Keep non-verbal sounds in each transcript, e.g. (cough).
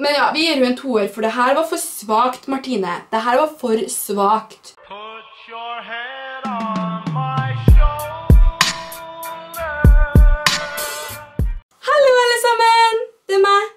Men ja, vi gir jo en toer, for det her var for svagt, Martine. Det her var for shoulder. Hallo, alle sammen! Det er meg,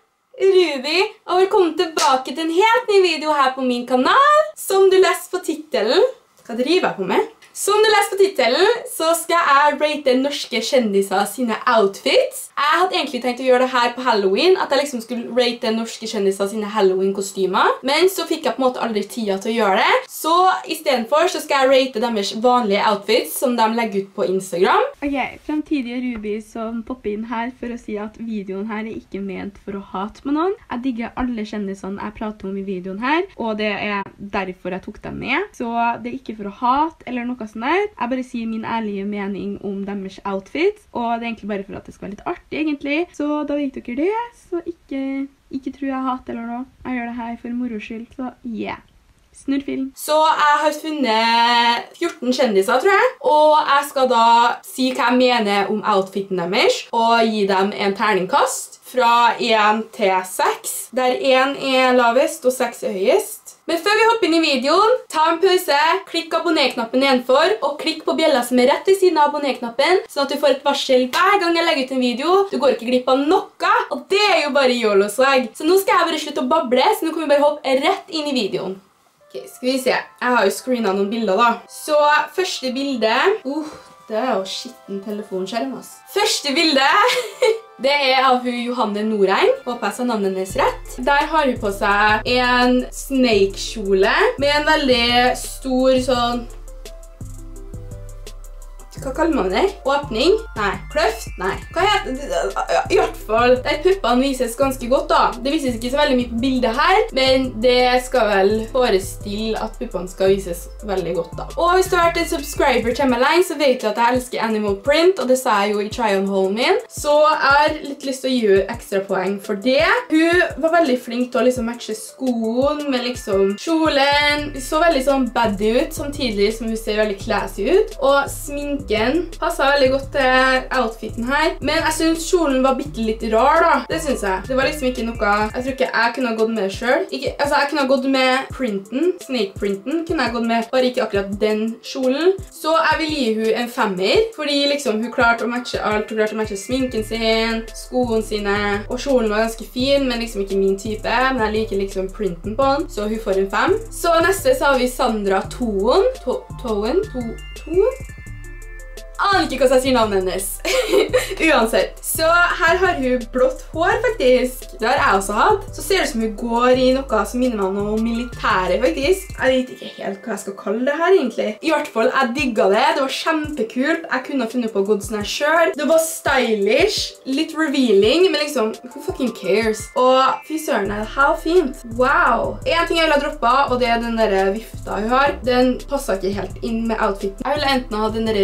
Ruby, og velkommen tilbake til en helt ny video her på min kanal. Som du leste på tittelen Hva driver jeg på med? Som du leser på tittelen, så skal jeg rate norske kjendiser sine outfits. Jeg hadde egentlig tenkt å gjøre det her på halloween, at jeg liksom skulle rate norske kjendiser sine halloween-kostymer. Men så fikk jeg på en måte aldri tida til å gjøre det. Så i stedet for så skal jeg rate deres vanlige outfits som de legger ut på Instagram. Ok, Fremtidige Ruby som popper inn her for å si at videoen her er ikke ment for å hate med noen. Jeg digger alle kjendisene jeg prater om i videoen her, og det er derfor jeg tok dem med. Så det er ikke for å hate eller noe sånt der. Jeg bare sier min ærlige mening om deres outfits, og det er egentlig bare for at det skal være litt artig, egentlig. Så da vet dere det, så ikke, ikke tro jeg hater eller noe. Jeg gjør det her for moro skyld, så yeah. Snurrfilm. Så jeg har funnet 14 kjendiser, tror jeg. Og jeg skal da si hva jeg mener om outfiten deres, og gi dem en terningkast fra 1 til 6, der 1 er lavest og 6 er høyest. Men før vi hopper inn i videoen, ta en pause, klikk abonner-knappen nedenfor, og klikk på bjella som er rett ved siden av abonner-knappen, sånn at du får et varsel hver gang jeg legger ut en video. Du går ikke glipp av noe, og det er jo bare YOLO-swag. Så nå skal jeg bare slutte å bable, så nå kan vi bare hoppe rett inn i videoen. Ok, skal vi se. Jeg har jo screenet noen bilder da. Så første bilde... Uh, det er jo skitten telefonskjerm, ass. Første bilde... (laughs) Det er av hun Johanne Norheim. Håper jeg sa navnet hennes rett. Der har hun på seg en snake-kjole med en veldig stor sånn hva kaller man det? Åpning? Nei. Kløft? Nei. Hva heter det? I hvert fall. Der puppene vises ganske godt, da. Det vises ikke så veldig mye på bildet her, men det skal vel forestille at puppene skal vises veldig godt, da. Og hvis du har vært en subscriber til meg lenge, så vet du at jeg elsker animal print, og det sa jeg jo i try-on-haulen min. Så jeg har litt lyst til å gi ekstra poeng for det. Hun var veldig flink til å liksom matche skoen med liksom kjolen. Hun så veldig sånn baddy ut, samtidig som hun ser veldig classy ut. Og sminken passet veldig godt til outfiten her. Men jeg synes kjolen var bitte litt rar, da. Det synes jeg. Det var liksom ikke noe Jeg tror ikke jeg kunne ha gått med selv. Altså, jeg kunne ha gått med printen, snake-printen, kunne jeg gått med, bare ikke akkurat den kjolen. Så jeg vil gi hun en femmer, fordi liksom hun klarte å matche alt. Hun klarte å matche sminken sin, skoene sine, og kjolen var ganske fin, men liksom ikke min type. Men jeg liker liksom printen på den, så hun får en fem. Så neste så har vi Sandra Toen. To Toen? To Toen? Aner ikke hvordan jeg sier navnet hennes. (laughs) Uansett. Så her har hun blått hår, faktisk. Det har jeg også hatt. Så ser det som hun går i noe som minner meg om noe militære, faktisk. Jeg vet ikke helt hva jeg skal kalle det her, egentlig. I hvert fall, jeg digget det. Det var kjempekult. Jeg kunne funnet på å gå sånn her selv. Det var stylish, litt revealing, men liksom, who fucking cares? Og fy søren, her fint? Wow! En ting jeg vil ha droppet, og det er den der vifta hun har. Den passet ikke helt inn med outfiten. Jeg ville enten ha den der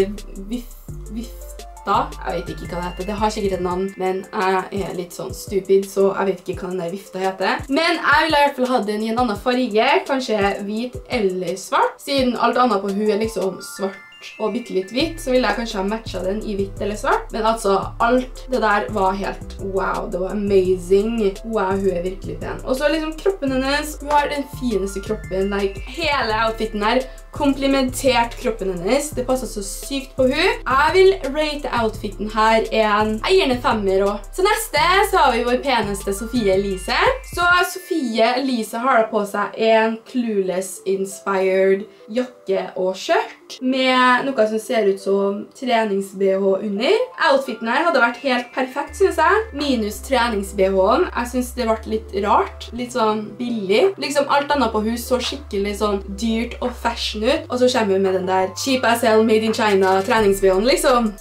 vif vifta. Jeg vet ikke hva det heter. Det har sikkert et navn, men jeg er litt sånn stupid, så jeg vet ikke hva den der vifta heter. Men jeg ville i hvert fall ha den i en annen farge, kanskje hvit eller svart, siden alt annet på hun er liksom svart og bitte litt hvitt, så ville jeg kanskje ha matchet den i hvitt eller svart. Men altså, alt det der var helt wow, det var amazing. Wow, hun er virkelig pen. Og så liksom kroppen hennes, hun har den fineste kroppen, like hele outfiten her komplimentert kroppen hennes. Det passet så sykt på hun. Jeg vil rate outfiten her en... Jeg gir en femmer også. Så neste så har vi vår peneste Sofie Elise. Så Sofie Elise har da på seg en Clueless Inspired jakke og skjørt med noe som ser ut som trenings-BH under. Outfiten her hadde vært helt perfekt, synes jeg. Minus trenings-BH-en. Jeg synes det ble litt rart. Litt sånn billig. Liksom alt annet på hus så skikkelig sånn dyrt og fashion ut. Og så kommer hun med den der cheap as hell made in China trenings-BH-en, liksom.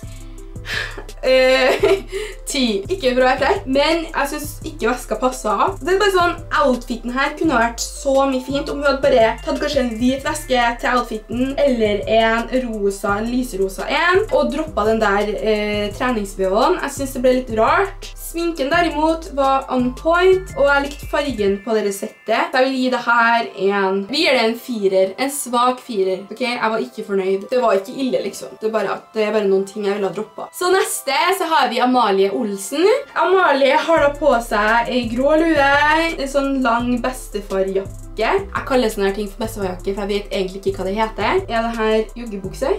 Eh, (laughs) ti. Ikke bra frekk, men jeg synes ikke veska av. Det er bare sånn, outfiten her kunne vært så mye fint om hun hadde bare tatt kanskje en hvit veske til outfiten, eller en rosa, en lyserosa en, og droppet den der eh. Jeg synes det ble litt rart. Sminken derimot var on point, og jeg likte fargen på dere settet. Så jeg vil gi det her en... Vi gir det en firer. En svak firer. Ok, jeg var ikke fornøyd. Det var ikke ille, liksom. Det er bare, at det er bare noen ting jeg ville ha droppet. Så neste så har vi Amalie Olsen. Amalie har da på seg ei grå lue, en sånn lang bestefarjakke. Jeg kaller sånne ting for bestefarjakke, for jeg vet egentlig ikke hva det heter. Er det her joggebukse?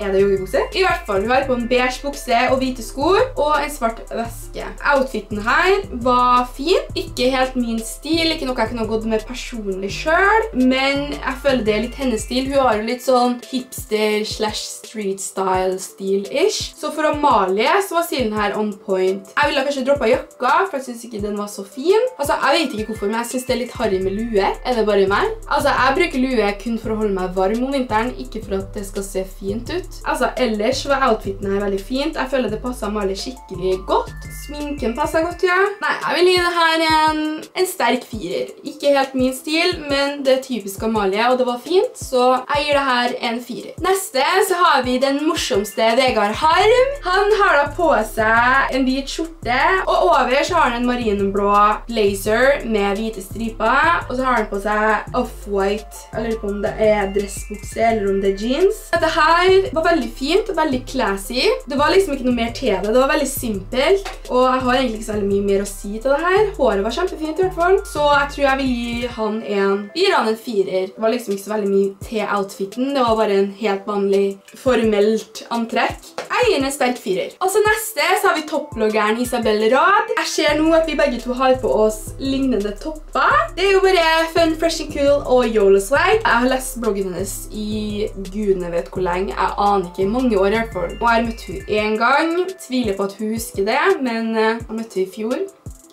Er det joggebukse? I hvert fall, Hun har på en beige bukse og hvite sko og en svart veske. Outfiten her var fin. Ikke helt min stil, ikke noe jeg kunne gått med personlig selv, men jeg føler det er litt hennes stil. Hun har jo litt sånn hipster slash street style-stil-ish. Så for Amalie så var stilen her on point. Jeg ville kanskje droppa jakka, for jeg synes ikke den var så fin. Altså, Jeg vet ikke hvorfor, men jeg synes det er litt harrig med lue. Er det bare meg? Altså, Jeg bruker lue kun for å holde meg varm om vinteren, ikke for at det skal se fint ut. Altså, Ellers var outfiten her veldig fint. Jeg føler det passet Amalie skikkelig godt. Sminken passet godt, ja. Nei, jeg vil gi det her en, en sterk firer. Ikke helt min stil, men det er typisk Amalie, og det var fint, så jeg gir det her en firer. Neste så har vi den morsomste Vegard Harm. Han har da på seg en hvit skjorte, og over så har han en marinblå blazer med hvite striper, og så har han på seg off-white. Jeg lurer på om det er dressbukse eller om det er jeans. Dette her var veldig fint og veldig classy. Det var liksom ikke noe mer til det. Det var veldig simpelt, og jeg har egentlig ikke så mye mer å si til det her. Håret var kjempefint i hvert fall, så jeg tror jeg vil gi han en gir han en firer. Det var liksom ikke så veldig mye til outfiten. Det var bare en helt vanlig formelt antrekk. Jeg sterk firer. Og så neste så har vi toppbloggeren Isabel Rad. Jeg ser nå at vi begge to har på oss lignende topper. Det er jo bare fun, fresh and cool og YOLO swag. Jeg har lest bloggen hennes i gudene vet hvor lenge. Jeg aner ikke, mange år i hvert fall. Og jeg har møtt henne en gang. Tviler på at hun husker det, men eh, jeg møtte henne i fjor.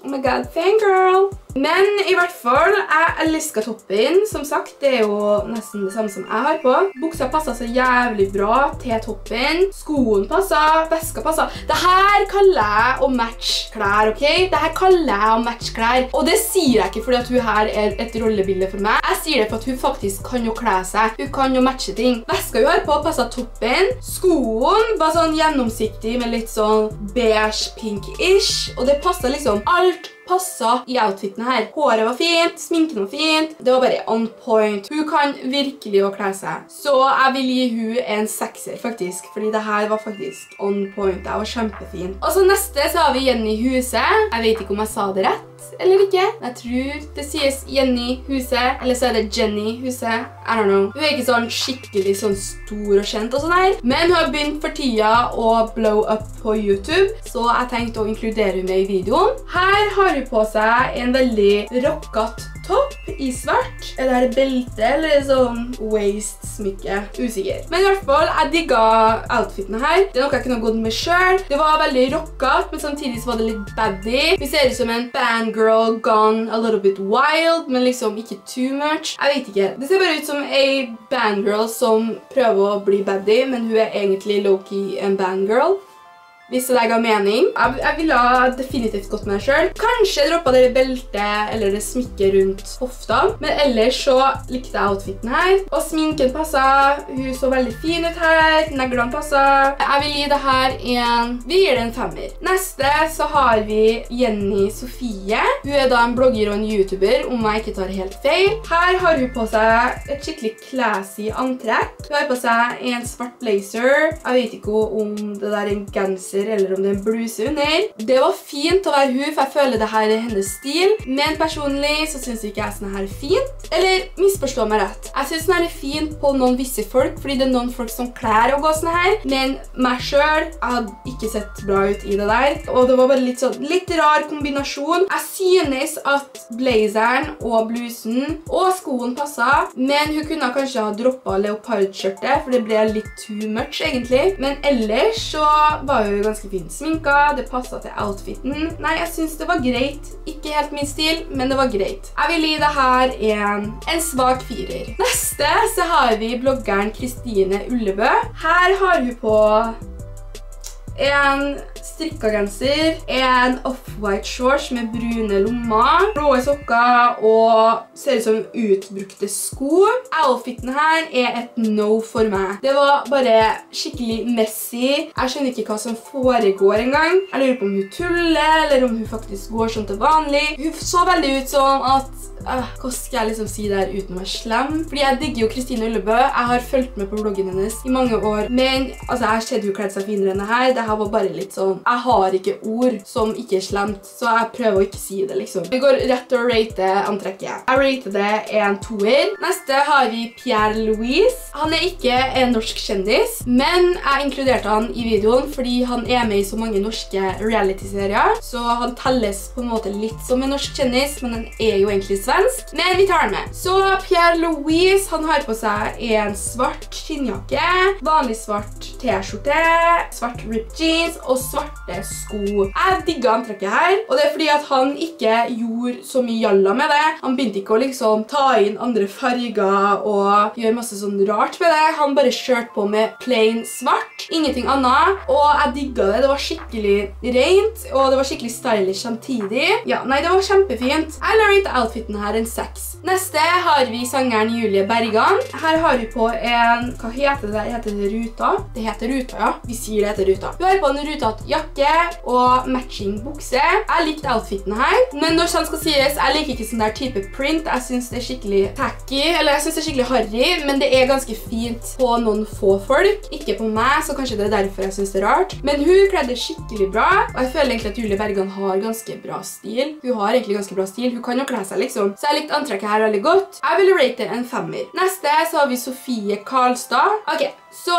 Oh my god, fangirl! Men i hvert fall, jeg elsker toppen. Som sagt, det er jo nesten det samme som jeg har på. Buksa passer så jævlig bra til toppen. Skoen passer, veska passer. Dette kaller jeg å matche klær, ok? Dette kaller jeg å matche klær. Og det sier jeg ikke fordi at hun her er et rollebilde for meg. Jeg sier det for at hun faktisk kan jo klæ seg. Hun kan jo matche ting. Veska hun har på passer toppen. Skoen var sånn gjennomsiktig med litt sånn beige pink-ish. Og det passer liksom alt passet i outfiten her. Håret var fint, sminken var fint. Det var bare on point. Hun kan virkelig å kle seg. Så jeg vil gi hun en sekser, faktisk. Fordi det her var faktisk on point. Det var kjempefint. Og så neste så har vi Jenny Huse. Jeg vet ikke om jeg sa det rett eller ikke. Jeg tror det sies Jenny Huset, eller så er det Jenny Huset. I don't know. Hun er ikke sånn skikkelig sånn stor og kjent og sånn her, men hun har begynt for tida å blow up på YouTube, så jeg tenkte å inkludere henne med i videoen. Her har hun på seg en veldig rockat topp i svart. Er det her et belte eller sånn waist-smykke? Usikker. Men i hvert fall, jeg digga outfitene her. Det er noe jeg kunne gått med selv. Det var veldig rockat, men samtidig så var det litt baddy. Vi ser ut som en bandgirl gone a little bit wild, men liksom ikke too much. Jeg vet ikke. Det ser bare ut som en bandgirl som prøver å bli baddy, men hun er egentlig low-key en bandgirl hvis det ga mening. Jeg, jeg ville definitivt gått med det selv. Kanskje droppet det beltet eller det smykket rundt hofta, men ellers så likte jeg outfiten her. Og sminken passet. Hun så veldig fin ut her. Neglene passet. Jeg vil gi det her en... Vi gir det en femmer. Neste så har vi Jenny Sofie. Hun er da en blogger og en YouTuber, om jeg ikke tar helt feil. Her har hun på seg et skikkelig classy antrekk. Hun har på seg en svart blazer. Jeg vet ikke om det der er en genser eller om det er en bluse under. Det var fint å være hun, for jeg føler det her er hennes stil. Men personlig så synes ikke jeg sånn her er fint. Eller misforstå meg rett. Jeg synes sånn her er fint på noen visse folk, fordi det er noen folk som klær å gå sånn her. Men meg selv, hadde ikke sett bra ut i det der. Og det var bare litt sånn, litt rar kombinasjon. Jeg synes at blazeren og blusen og skoen passet, men hun kunne kanskje ha droppet leopardskjørtet, for det ble litt too much egentlig. Men ellers så var hun ganske fint sminka, det passet til outfiten. Nei, jeg synes det var greit. Ikke helt min stil, men det var greit. Jeg vil gi det her en, en svak firer. Neste så har vi bloggeren Kristine Ullebø. Her har hun på en strikka genser, en off-white shorts med brune lommer, blå sokker og ser ut som utbrukte sko. Outfiten her er et no for meg. Det var bare skikkelig messy. Jeg skjønner ikke hva som foregår engang. Jeg lurer på om hun tuller, eller om hun faktisk går sånn til vanlig. Hun så veldig ut som at øh, Hva skal jeg liksom si der uten å være slem? Fordi jeg digger jo Kristine Ullebø. Jeg har fulgt med på bloggen hennes i mange år. Men altså, jeg har sett hun kledd seg finere enn det her. Det her var bare litt sånn Jeg har ikke ord som ikke er slemt, så jeg prøver å ikke si det, liksom. Vi går rett til å rate antrekket. Jeg rater det en toer. Neste har vi Pierre Louise. Han er ikke en norsk kjendis, men jeg inkluderte han i videoen fordi han er med i så mange norske reality-serier, så han telles på en måte litt som en norsk kjendis, men han er jo egentlig svensk. Men vi tar den med. Så Pierre Louise, han har på seg en svart skinnjakke, vanlig svart t-skjorte, svart ripped jeans og svarte sko. Jeg digger antrekket her, og det er fordi at han ikke gjorde så mye jalla med det. Han begynte ikke å liksom ta inn andre farger og gjøre masse sånn rart med det. Han bare kjørte på med plain svart, ingenting annet, og jeg digget det. Det var skikkelig rent, og det var skikkelig stylish samtidig. Ja, nei, det var kjempefint. Jeg lar ikke outfiten her en 6. Neste har vi sangeren Julie Bergan. Her har vi på en, hva heter det? Heter det ruta? Det heter ruta, ja. Vi sier det heter ruta. Hun har på en rutatt jakke og matching bukse. Jeg likte outfiten her, men når sånn skal sies, jeg liker ikke sånn der type print. Jeg synes det er skikkelig tacky, eller jeg synes det er skikkelig harry, men det er ganske fint på noen få folk. Ikke på meg, så kanskje det er derfor jeg synes det er rart. Men hun kledde skikkelig bra, og jeg føler egentlig at Julie Bergan har ganske bra stil. Hun har egentlig ganske bra stil. Hun kan jo kle seg, liksom. Så jeg likte antrekket her veldig godt. Jeg vil rate en femmer. Neste så har vi Sofie Karlstad. Ok, så...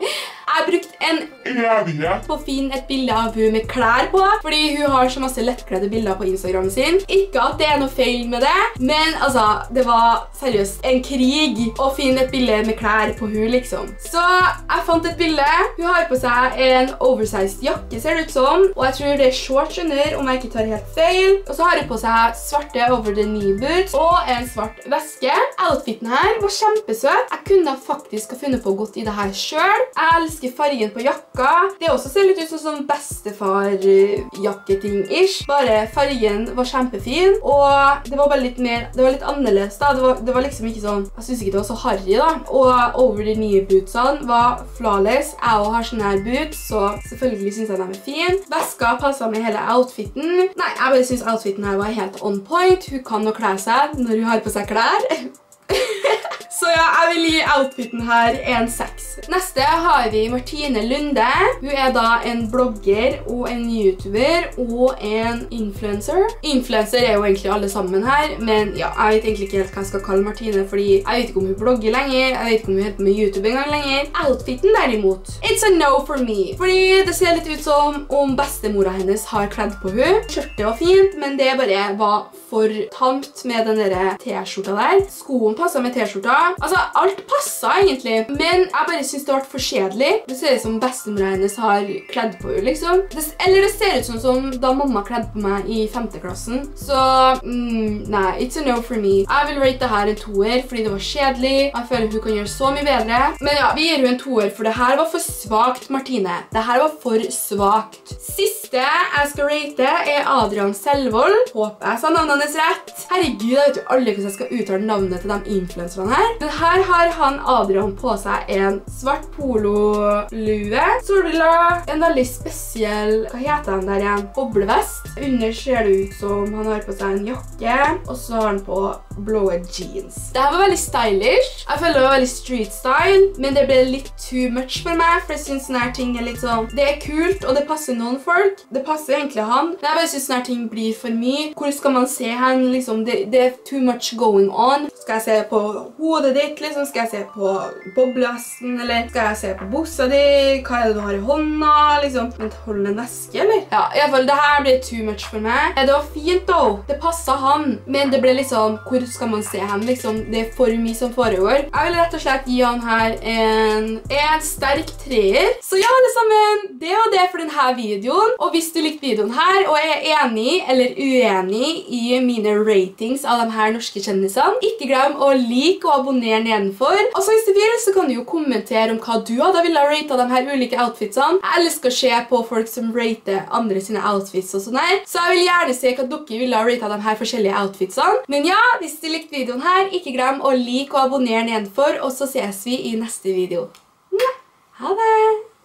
(laughs) Jeg har brukt en Evighet. på å finne et bilde av hun med klær på, fordi hun har så masse lettkledde bilder på Instagramen sin. Ikke at det er noe feil med det, men altså, det var seriøst en krig å finne et bilde med klær på hun, liksom. Så jeg fant et bilde. Hun har på seg en oversized jakke, ser det ut som, og jeg tror det er shorts under, om jeg ikke tar helt feil. Og så har hun på seg svarte over the knee boots og en svart veske. Outfiten her var kjempesøt. Jeg kunne faktisk ha funnet på godt i det her selv. Jeg elsker fargen på jakka. Det også ser litt ut som sånn bestefar-jakketing-ish. Bare fargen var kjempefin, og det var bare litt mer, det var litt annerledes da. Det var, liksom ikke sånn, jeg synes ikke det var så harry da. Og over de nye bootsene var flawless. Jeg også har sånne her boots, så selvfølgelig synes jeg de er fine. Veska passet med hele outfiten. Nei, jeg bare synes outfiten her var helt on point. Hun kan nå klære seg når hun har på seg klær. (laughs) Så ja, jeg vil gi outfiten her en 6. Neste har vi Martine Lunde. Hun er da en blogger og en YouTuber og en influencer. Influencer er jo egentlig alle sammen her, men ja, jeg vet egentlig ikke helt hva jeg skal kalle Martine, fordi jeg vet ikke om hun blogger lenger, jeg vet ikke om hun heter med YouTube engang lenger. Outfiten derimot, it's a no for me. Fordi det ser litt ut som om bestemora hennes har kledd på hun. Skjørtet var fint, men det bare var for tamt med den der t-skjorta der. Skoen passet med t-skjorta. Altså, alt passet egentlig, men jeg bare synes det ble for kjedelig. Det ser ut som bestemora hennes har kledd på henne, liksom. Eller det ser ut som, da mamma kledde på meg i 5. klassen. Så, mm, nei, it's a no for me. Jeg vil rate det her en toer, fordi det var kjedelig. Jeg føler hun kan gjøre så mye bedre. Men ja, vi gir hun en toer, for det her var for svagt, Martine. Det her var for svagt. Siste jeg skal rate er Adrian Selvold. Håper jeg sa navnet hans rett. Herregud, jeg vet jo aldri hvordan jeg skal uttale navnet til de influenserne her. Men her har han Adrian på seg en svart pololue. Sola, en veldig spesiell, hva heter den der igjen? Boblevest. Under ser det ut som han har på seg en jakke, og så har han på blå jeans. Dette var veldig stylish. Jeg føler det var veldig street style, men det ble litt too much for meg, for jeg synes sånne ting er litt sånn, det er kult, og det passer noen folk. Det passer egentlig han. Men jeg bare synes sånne ting blir for mye. Hvor skal man se hen? Liksom, det, det er too much going on. Skal jeg se på hodet ditt, liksom? Skal jeg se på boblevesten, eller skal jeg se på bussa di? Hva er det du har i hånda, liksom? Vent, hold en veske, eller? Ja, i hvert fall, det her ble too much for meg. Eh, Det var fint, though. Det passet han, men det ble liksom, hvor skal man se hen, liksom? Det er for mye som foregår. Jeg vil rett og slett gi han her en, en sterk treer. Så ja, alle sammen, det var det for denne videoen. Og hvis du likte videoen her, og er enig eller uenig i mine ratings av de her norske kjendisene, ikke glem å like og abonnere nedenfor. Og så hvis du vil, så kan du jo kommentere om hva du hadde ville rate de her ulike outfitsene. Jeg elsker å se på folk som rater andre sine outfits og sånn her. Så jeg vil gjerne se hva dere ville rate de her forskjellige outfitsene. Men ja, hvis du likte videoen her, ikke glem å like og abonnere nedenfor, og så ses vi i neste video. Ha det!